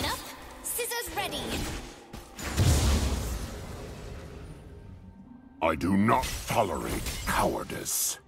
Chin up, scissors ready. I do not tolerate cowardice.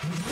Yeah.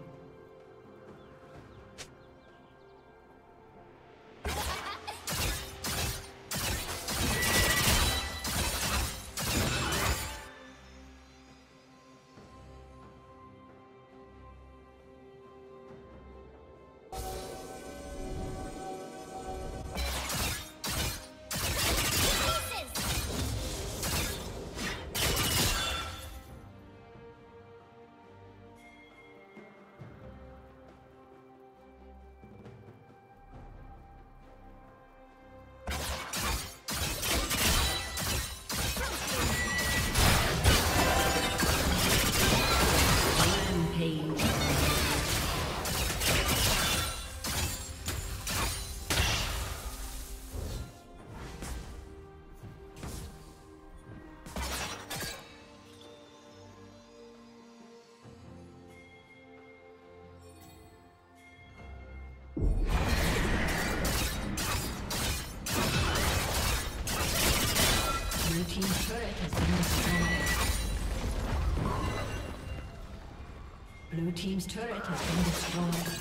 Team's turret has been destroyed.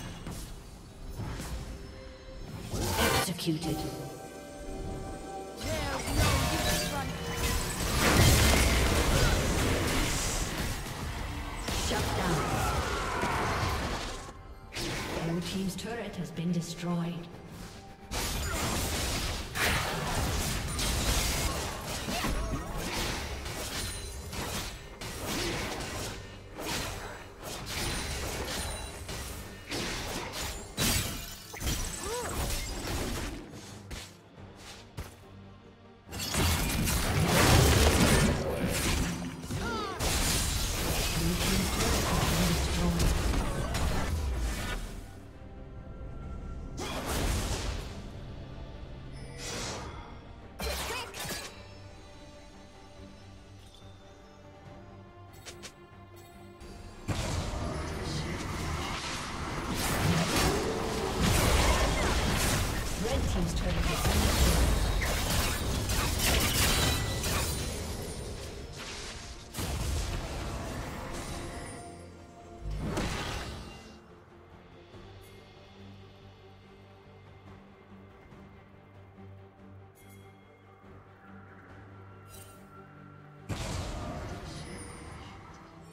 Executed. Shut down. Blue Team's turret has been destroyed.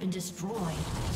Been destroyed.